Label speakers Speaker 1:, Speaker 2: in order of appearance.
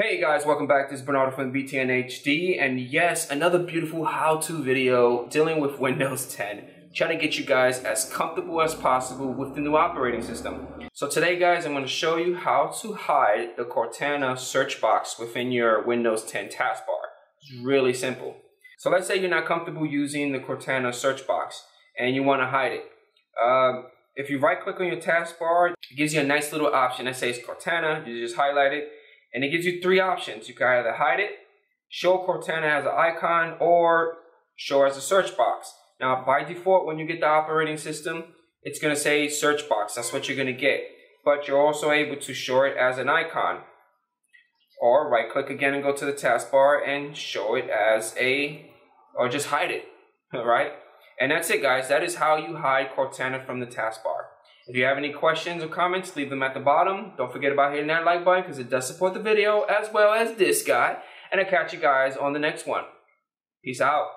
Speaker 1: Hey guys, welcome back. This is Bernardo from BTN HD, and yes, another beautiful how-to video dealing with Windows 10. Trying to get you guys as comfortable as possible with the new operating system. So today guys, I'm going to show you how to hide the Cortana search box within your Windows 10 taskbar. It's really simple. So let's say you're not comfortable using the Cortana search box and you want to hide it. Uh, if you right click on your taskbar, it gives you a nice little option that says Cortana. You just highlight it and it gives you three options. You can either hide it, show Cortana as an icon, or show as a search box. Now, by default, when you get the operating system, it's going to say search box. That's what you're going to get. But you're also able to show it as an icon. Or right click again and go to the taskbar and show it as a, or just hide it. All right? And that's it, guys. That is how you hide Cortana from the taskbar. If you have any questions or comments, leave them at the bottom. Don't forget about hitting that like button because it does support the video as well as this guy. And I'll catch you guys on the next one. Peace out.